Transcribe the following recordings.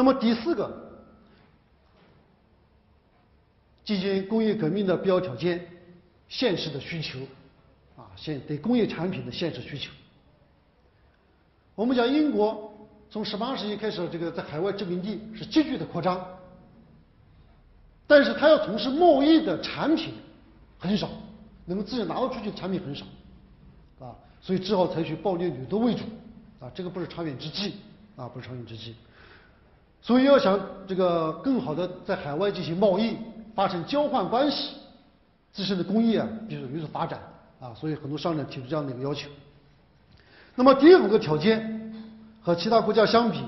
那么第四个，进行工业革命的必要条件，现实的需求，啊，现对工业产品的现实需求。我们讲英国从十八世纪开始，这个在海外殖民地是急剧的扩张，但是它要从事贸易的产品很少，能够自己拿得出去的产品很少，啊，所以只好采取暴力掠夺为主，啊，这个不是长远之计，啊，不是长远之计。所以要想这个更好的在海外进行贸易，发生交换关系，自身的工业啊必须有所发展啊。所以很多商人提出这样的一个要求。那么第五个条件和其他国家相比，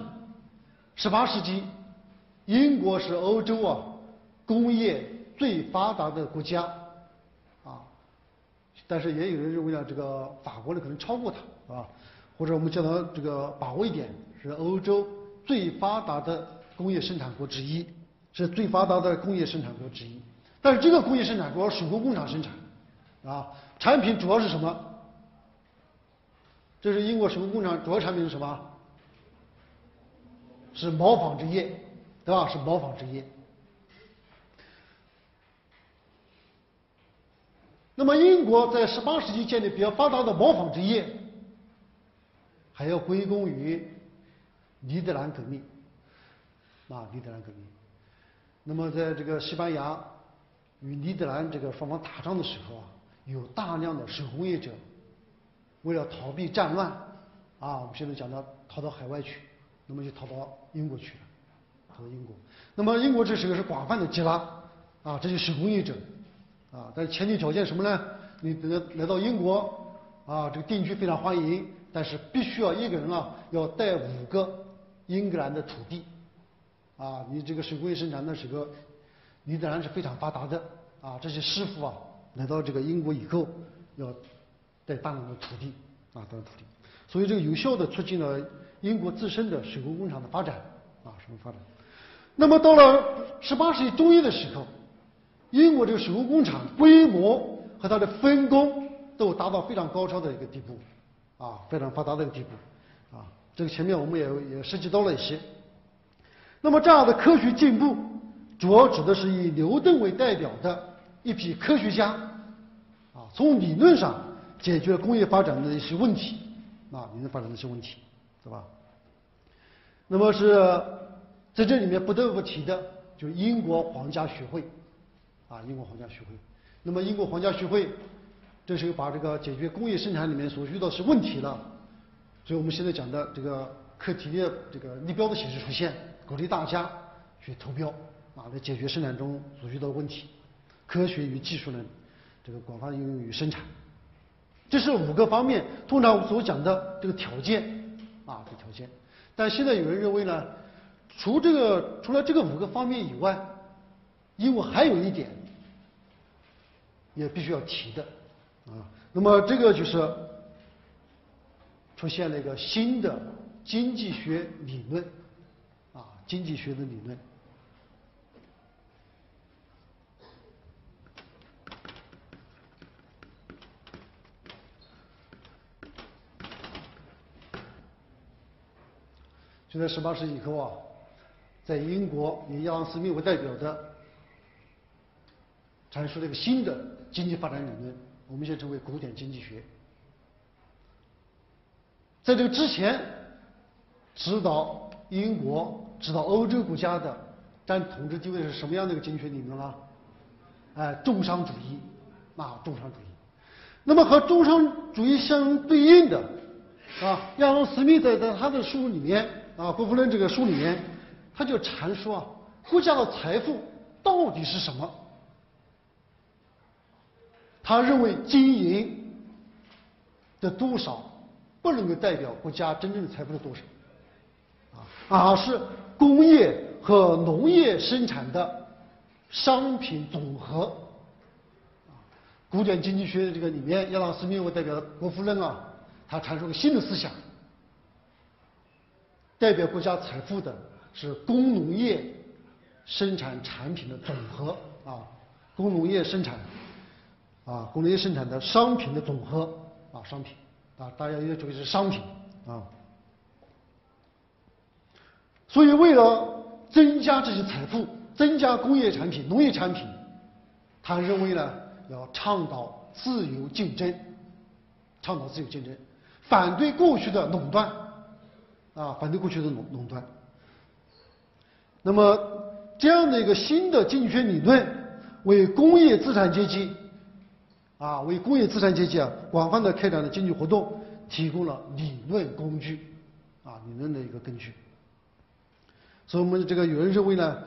十八世纪英国是欧洲啊工业最发达的国家啊，但是也有人认为呢，这个法国呢可能超过它啊，或者我们叫它这个把握一点是欧洲。最发达的工业生产国之一，是最发达的工业生产国之一。但是这个工业生产主要手工工厂生产，啊，产品主要是什么？这是英国手工工厂主要产品是什么？是毛纺织业，对吧？是毛纺织业。那么英国在十八世纪建立比较发达的毛纺织业，还要归功于。尼德兰革命，啊，尼德兰革命。那么，在这个西班牙与尼德兰这个双方打仗的时候啊，有大量的手工业者为了逃避战乱，啊，我们现在讲的逃到海外去，那么就逃到英国去了，逃到英国。那么英国这时候是广泛的接纳，啊，这些手工业者，啊，但是前提条件什么呢？你来来到英国，啊，这个定居非常欢迎，但是必须要一个人啊要带五个。英格兰的土地，啊，你这个手工业生产那时候，尼德兰是非常发达的，啊，这些师傅啊，来到这个英国以后，要带大量的土地，啊，大量土地，所以这个有效的促进了英国自身的手工工厂的发展，啊，什么发展？那么到了十八世纪中叶的时候，英国这个手工工厂规模和它的分工都达到非常高超的一个地步，啊，非常发达的一个地步。啊这个前面我们也也涉及到了一些。那么这样的科学进步，主要指的是以牛顿为代表的一批科学家，啊，从理论上解决工业发展的一些问题，啊，理论发展的一些问题，对吧？那么是在这里面不得不提的，就是英国皇家学会，啊，英国皇家学会。那么英国皇家学会，这是把这个解决工业生产里面所遇到些问题了。所以我们现在讲的这个课题的这个立标的形式出现，鼓励大家去投标啊，来解决生产中所遇到的问题，科学与技术呢，这个广泛应用于生产。这是五个方面，通常我们所讲的这个条件啊，这条件。但现在有人认为呢，除这个除了这个五个方面以外，因为还有一点也必须要提的啊，那么这个就是。出现了一个新的经济学理论，啊，经济学的理论，就在十八世纪以后啊，在英国以亚当·斯密为代表的，阐述了一个新的经济发展理论，我们现在称为古典经济学。在这个之前，指导英国、指导欧洲国家的占统治地位是什么样的一个经济学理论呢？哎，重商主义，啊，重商主义。那么和重商主义相对应的，啊，亚当·斯密在在他的书里面，啊，《国富论》这个书里面，他就阐述啊，国家的财富到底是什么？他认为经营的多少。不能够代表国家真正的财富的多少，啊，而是工业和农业生产的商品总和。古典经济学的这个里面，亚当·斯密为代表的《国富论》啊，他阐述了新的思想，代表国家财富的是工农业生产产品的总和啊，工农业生产啊，工农业生产的商品的总和啊，商品。啊，大家要注意是商品啊，所以为了增加这些财富，增加工业产品、农业产品。他认为呢，要倡导自由竞争，倡导自由竞争，反对过去的垄断，啊，反对过去的垄垄断。那么这样的一个新的经济学理论，为工业资产阶级，啊，为工业资产阶级啊，广泛的开展的经济活动提供了理论工具，啊，理论的一个根据。所以我们这个有人认为呢，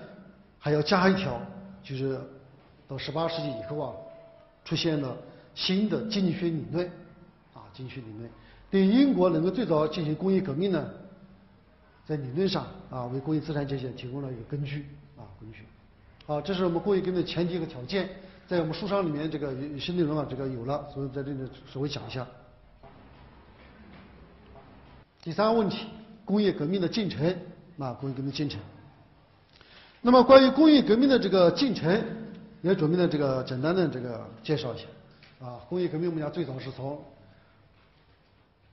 还要加一条，就是。到十八世纪以后啊，出现了新的经济学理论，啊，经济学理论对英国能够最早进行工业革命呢，在理论上啊，为工业资产阶级提供了一个根据，啊，根据，啊，这是我们工业革命的前提和条件，在我们书上里面这个有些内容啊，这个有了，所以在这里稍微讲一下。第三个问题，工业革命的进程，啊，工业革命进程。那么关于工业革命的这个进程。也准备了这个简单的这个介绍一下，啊，工业革命我们讲最早是从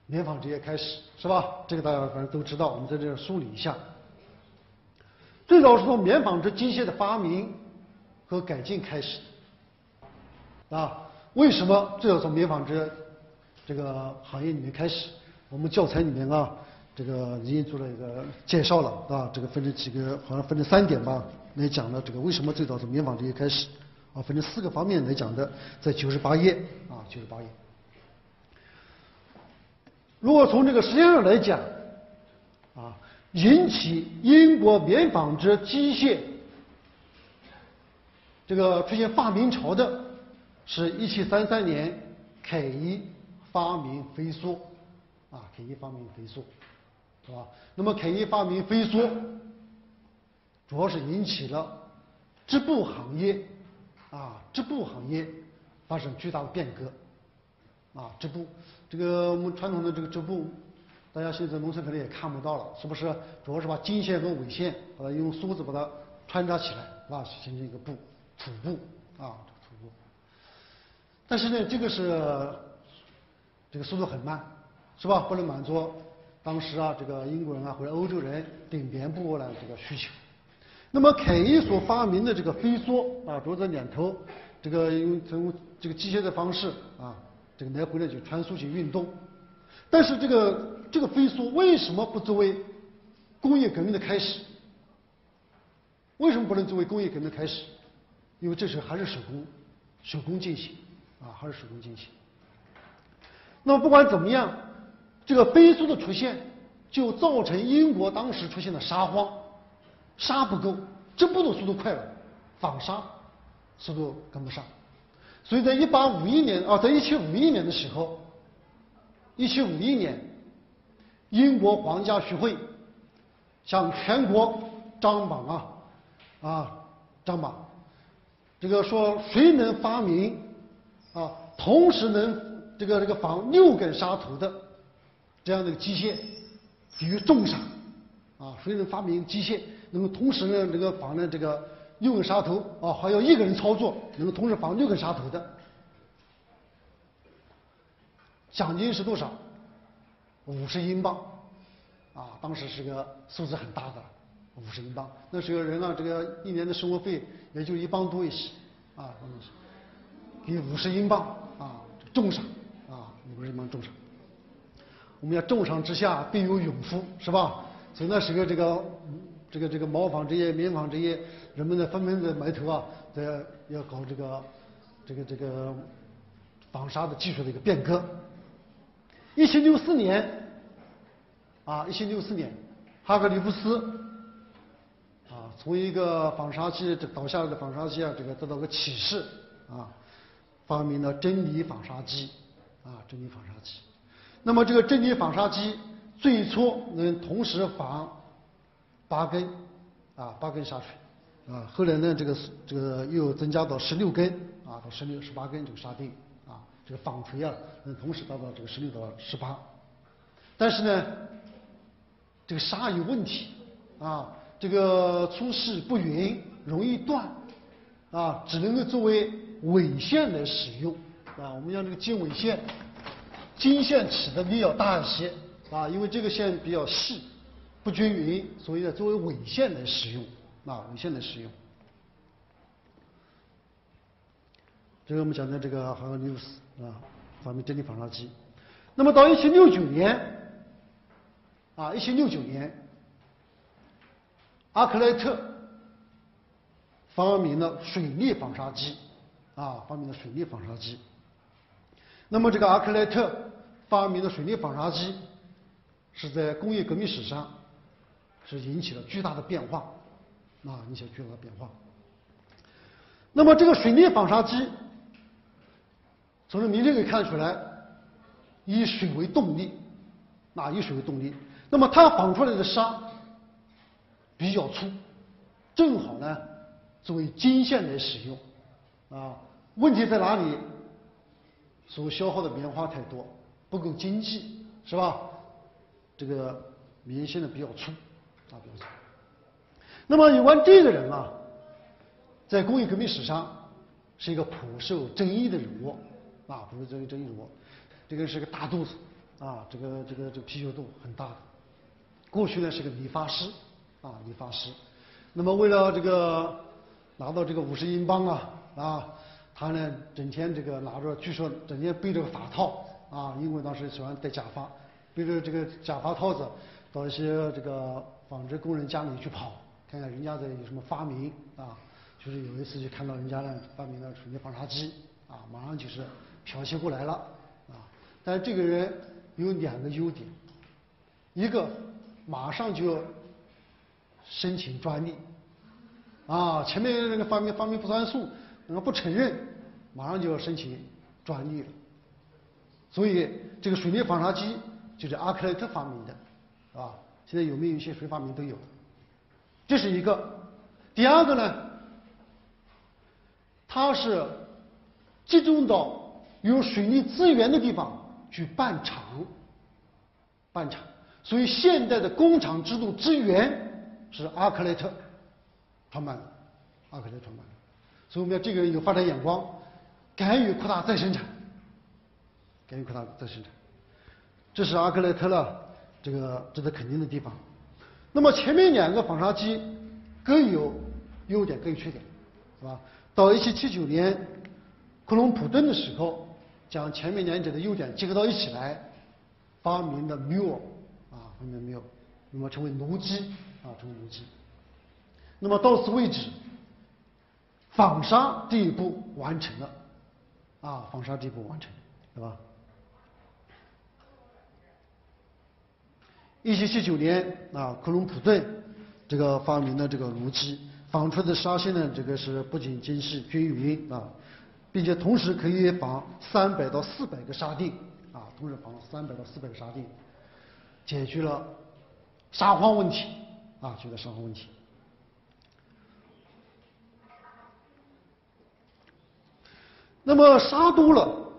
棉纺织业开始，是吧？这个大家反正都知道，我们在这梳理一下。最早是从棉纺织机械的发明和改进开始的，啊，为什么最早从棉纺织这个行业里面开始？我们教材里面啊，这个已经做了一个介绍了，啊，这个分成几个，好像分成三点吧，来讲了这个为什么最早从棉纺织业开始。啊，分成四个方面来讲的，在九十八页啊，九十八页。如果从这个时间上来讲，啊，引起英国棉纺织机械这个出现发明潮的，是一七三三年凯伊发明飞梭，啊，凯伊发明飞梭，是吧？那么凯伊发明飞梭，主要是引起了织布行业。啊，织布行业发生巨大的变革。啊，织布，这个我们传统的这个织布，大家现在农村可能也看不到了，是不是？主要是把经线和纬线，把它用梳子把它穿插起来，是吧？形成一个布，土布，啊，土布。但是呢，这个是这个速度很慢，是吧？不能满足当时啊这个英国人啊或者欧洲人对棉布的这个需求。那么凯伊所发明的这个飞梭啊，主要在两头，这个用从这个机械的方式啊，这个来回的就穿梭去运动。但是这个这个飞梭为什么不作为工业革命的开始？为什么不能作为工业革命的开始？因为这时还是手工手工进行啊，还是手工进行。那么不管怎么样，这个飞梭的出现就造成英国当时出现了沙荒。纱不够，织布的速度快了，纺纱速度跟不上，所以在一八五一年啊，在一七五一年的时候，一七五一年，英国皇家学会向全国张榜啊啊张榜，这个说谁能发明啊同时能这个这个纺六根纱头的这样的机械，给予重赏啊谁能发明机械？能够同时呢，这个绑呢这个六根纱头啊，还要一个人操作，能够同时防六根纱头的，奖金是多少？五十英镑，啊，当时是个数字很大的，五十英镑。那时候人啊，这个一年的生活费也就一磅多一些，啊，给五十英镑啊，重赏啊，五十英镑重赏。我们要重赏之下必有勇夫，是吧？所以那时候这个。这个这个毛纺织业、棉纺织业，人们呢纷纷的埋头啊，在要搞这个这个这个纺纱的技术的一个变革。一七六四年，啊，一七六四年，哈格里夫斯啊，从一个纺纱机这倒下来的纺纱机啊，这个得到个启示啊，发明了真理纺纱机啊，真理纺纱机。那么这个真理纺纱机最初能同时纺。八根，啊，八根纱锤，啊，后来呢，这个这个又增加到十六根，啊，到十六、十八根这个纱锭，这个纺锤啊，能同时达到这个十六到十八。但是呢，这个纱有问题，啊，这个粗细不匀，容易断，啊，只能够作为纬线来使用，啊，我们讲这个经纬线，经线起的力要大一些，啊，因为这个线比较细。不均匀，所以呢，作为纬线来使用啊，无限的使用。这个我们讲的这个好像六四啊，发明蒸汽纺纱机。那么到一七六九年，啊，一七六九年，阿克莱特发明了水力纺纱机，啊，发明了水力纺纱机。那么这个阿克莱特发明的水力纺纱机，是在工业革命史上是引起了巨大的变化，啊，引起了巨大的变化。那么这个水力纺纱机。从这名字可以看出来，以水为动力，啊，以水为动力。那么它纺出来的纱比较粗，正好呢作为经线来使用，啊，问题在哪里？所消耗的棉花太多，不够经济，是吧？这个棉线呢比较粗，啊比较粗。那么有关这个人啊，在工业革命史上是一个颇受争议的人物。啊，不是这个这一种，这个是个大肚子，啊，这个这个这个啤酒肚很大的。过去呢是个理发师，啊，理发师。那么为了这个拿到这个五十英镑啊，啊，他呢整天这个拿着，据说整天背着个发套，啊，因为当时喜欢戴假发，背着这个假发套子到一些这个纺织工人家里去跑，看看人家在有什么发明，啊，就是有一次就看到人家呢发明了水力纺纱机，啊，马上就是。剽窃过来了，啊！但是这个人有两个优点，一个马上就要申请专利，啊，前面那个发明发明不算数，那不承认，马上就要申请专利了。所以这个水力纺纱机就是阿克莱特发明的，啊，现在有没有一些谁发明都有，这是一个。第二个呢，它是集中到。有水利资源的地方去办厂，办厂，所以现代的工厂制度资源是阿克莱特创办的，阿克莱特创办的，所以我们要这个有发展眼光，敢于扩大再生产，敢于扩大再生产，这是阿克莱特了这个值得肯定的地方。那么前面两个纺纱机各有优点各有缺点，是吧？到一七七九年克隆普顿的时候。将前面两者的优点结合到一起来，发明的缪啊，发明的缪，那么成为奴机啊，成为奴机。那么到此为止，纺纱第一步完成了啊，纺纱第一步完成，对吧？一七七九年啊，克隆普顿这个发明了这个奴机，纺出的纱线呢，这个是不仅精细均匀啊。并且同时可以绑三百到四百个沙地，啊，同时绑三百到四百个沙地，解决了沙荒问题，啊，解决沙荒问题。那么沙多了，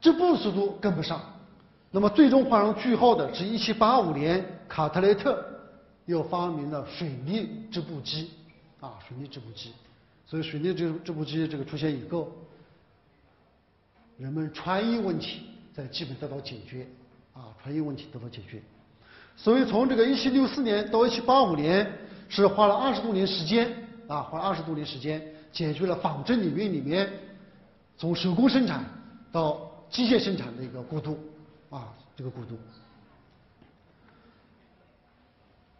织布速度跟不上，那么最终画上句号的是1785年卡特雷特又发明了水力织布机，啊，水力织布机。所以水利这这部机这个出现以后，人们穿衣问题在基本得到解决，啊，穿衣问题得到解决。所以从这个一七六四年到一七八五年，是花了二十多年时间，啊，花了二十多年时间，解决了纺织领域里面从手工生产到机械生产的一个过渡，啊，这个过渡。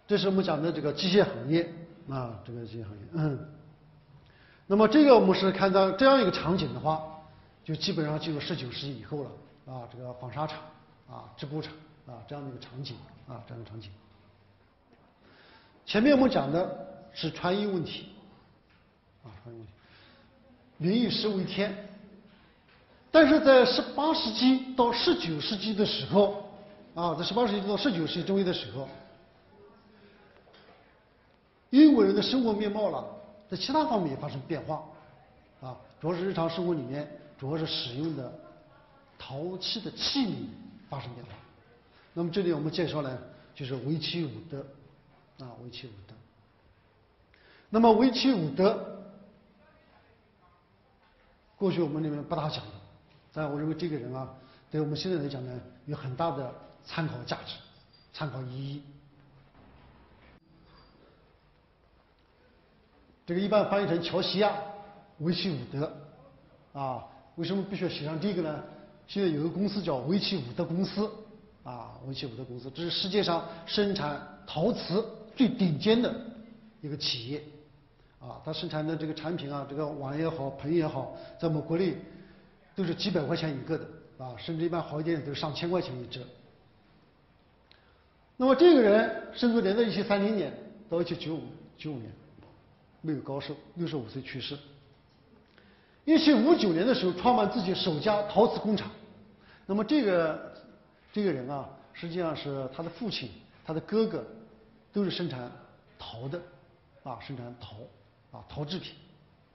这是我们讲的这个机械行业，啊，这个机械行业，嗯。那么这个我们是看到这样一个场景的话，就基本上进入十九世纪以后了啊，这个纺纱厂啊、织布厂啊这样的一个场景啊，这样的场景。前面我们讲的是穿衣问题啊，穿衣问题，民以食为天。但是在十八世纪到十九世纪的时候啊，在十八世纪到十九世纪中叶的时候，英国人的生活面貌了。在其他方面也发生变化，啊，主要是日常生活里面，主要是使用的陶器的器皿发生变化。那么这里我们介绍呢，就是围棋五德，啊，围棋五德。那么围棋五德，过去我们里面不大讲的，但我认为这个人啊，对我们现在来讲呢，有很大的参考价值、参考意义。这个一般翻译成乔西亚，维奇伍德，啊，为什么必须要写上这个呢？现在有个公司叫维奇伍德公司，啊，维奇伍德公司，这是世界上生产陶瓷最顶尖的一个企业，啊，它生产的这个产品啊，这个碗也好，盆也好，在我们国内都是几百块钱一个的，啊，甚至一般好一点都是上千块钱一只。那么这个人生卒年在一七三零年到一七九五九五年，没有高寿，六十五岁去世。一七五九年的时候创办自己首家陶瓷工厂。那么这个这个人啊，实际上是他的父亲、他的哥哥都是生产陶的，啊，生产陶啊陶制品，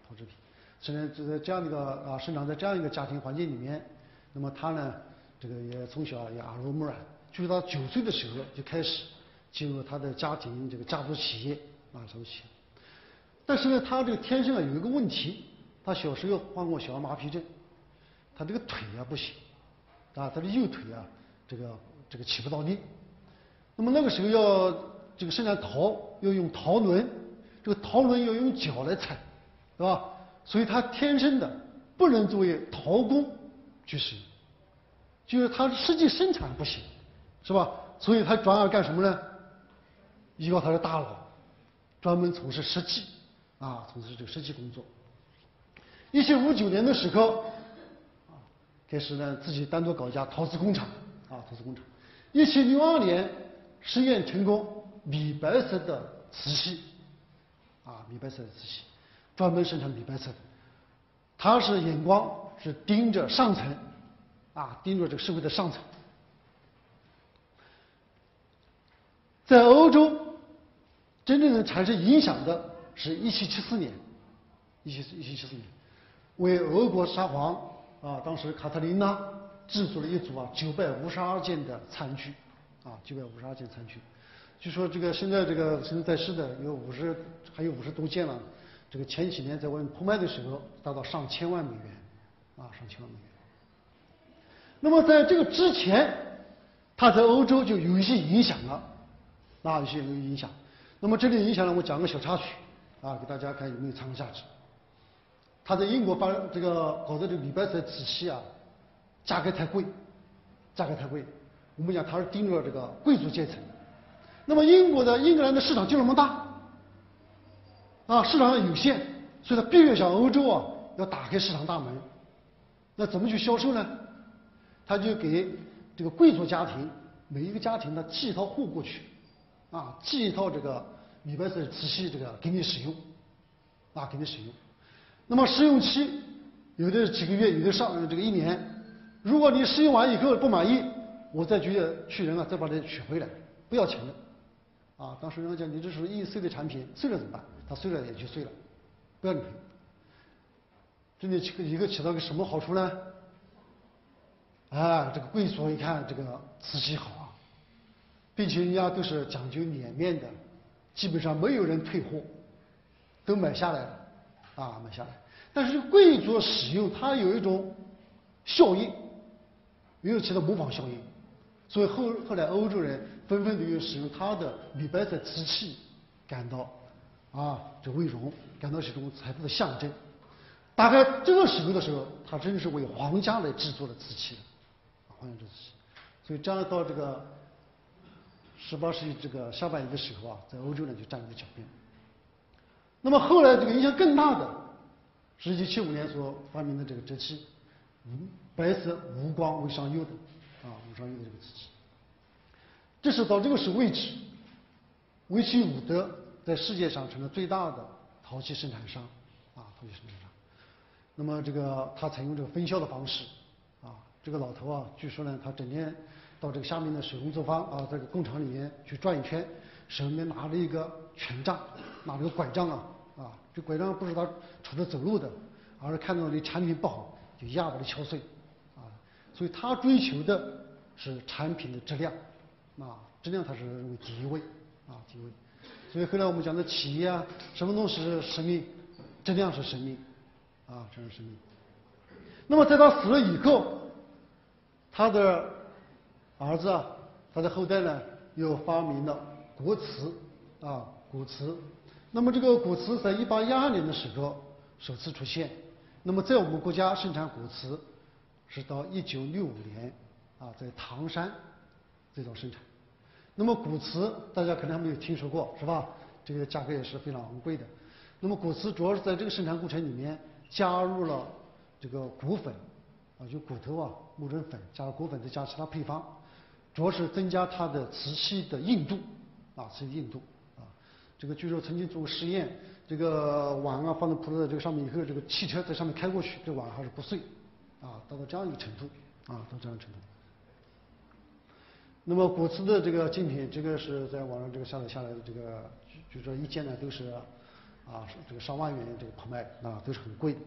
陶制品。生产在这样一个啊生长在这样一个家庭环境里面，那么他呢，这个也从小耳濡目染。就是他九岁的时候就开始进入他的家庭这个家族企业啊，家族企业。但是呢，他这个天生啊有一个问题，他小时候患过小儿麻痹症，他这个腿啊不行啊，他的右腿啊这个这个起不到力。那么那个时候要这个生产陶要用陶轮，这个陶轮要用脚来踩，是吧？所以他天生的不能作为陶工去使用，就是他实际生产不行。是吧？所以他转而干什么呢？依靠他的大脑，专门从事设计，啊，从事这个设计工作。一七五九年的时候，啊，开始呢自己单独搞一家陶瓷工厂，啊，陶瓷工厂。一七六二年实验成功，米白色的瓷器，啊，米白色的瓷器，专门生产米白色的。他是眼光是盯着上层，啊，盯着这个社会的上层。在欧洲，真正的产生影响的是1774年，171774年，为俄国沙皇啊，当时卡特琳娜制作了一组啊952件的餐具，啊952件餐具，据说这个现在这个现在世的有五十，还有五十多件了，这个前几年在外面铺卖的时候达到上千万美元，啊上千万美元。那么在这个之前，他在欧洲就有一些影响了。那有些有影响，那么这里影响呢，我讲个小插曲，啊，给大家看有没有参考价值。他在英国把这个搞的这个米白色瓷器啊，价格太贵，价格太贵。我们讲他是盯着这个贵族阶层。那么英国的英格兰的市场就那么大，啊，市场上有限，所以他必须向欧洲啊要打开市场大门。那怎么去销售呢？他就给这个贵族家庭每一个家庭呢寄一套货过去。啊，寄一套这个米白色瓷器，这个给你使用，啊，给你使用。那么试用期有的几个月，有的上这个一年。如果你试用完以后不满意，我再去去人啊，再把它取回来，不要钱的。啊，当时人家讲你这是易碎的产品，碎了怎么办？它碎了也就碎了，不要你赔。这里起一个起到个什么好处呢？啊，这个贵族一看这个瓷器好啊。并且人家都是讲究脸面的，基本上没有人退货，都买下来了，啊，买下来。但是贵族使用它有一种效应，没有起到模仿效应，所以后后来欧洲人纷纷都有使用它的米白色瓷器，感到啊这为荣，感到是一种财富的象征。大概这个时候的时候，它真是为皇家来制作的瓷器，皇家制瓷器。所以这样到这个。十八世纪这个下半叶的时候啊，在欧洲呢就站在脚边。那么后来这个影响更大的，是一七五年所发明的这个瓷器，无白色无光无上釉的啊无上釉的这个瓷器。这是到这个时候为止，维奇伍德在世界上成了最大的陶器生产商啊陶器生产商。那么这个他采用这个分销的方式啊，这个老头啊，据说呢他整天。到这个下面的手工作坊啊，这个工厂里面去转一圈，手里面拿着一个权杖，拿着个拐杖啊，啊，这拐杖不是他杵着走路的，而是看到你产品不好，就一下把它敲碎，啊，所以他追求的是产品的质量，啊，质量他是为第一位，啊，第一位。所以后来我们讲的企业啊，什么东西是生命？质量是生命，啊，这是生命。那么在他死了以后，他的。儿子啊，他的后代呢又发明了国瓷啊，古瓷。那么这个古瓷在一八一二年的时候首次出现，那么在我们国家生产古瓷是到一九六五年啊，在唐山这种生产。那么古瓷大家可能还没有听说过是吧？这个价格也是非常昂贵的。那么古瓷主要是在这个生产过程里面加入了这个骨粉啊，就骨头啊、木人粉，加入骨粉再加其他配方，主要是增加它的瓷器的硬度啊，瓷器硬度。啊这个据说曾经做过实验，这个碗啊放在葡萄的这个上面以后，这个汽车在上面开过去，这碗还是不碎，啊，达到这样一个程度，啊，到这样程度。那么古瓷的这个精品，这个是在网上这个下载下来的，这个据说一件呢都是啊，这个上万元这个拍卖，啊，都是很贵的。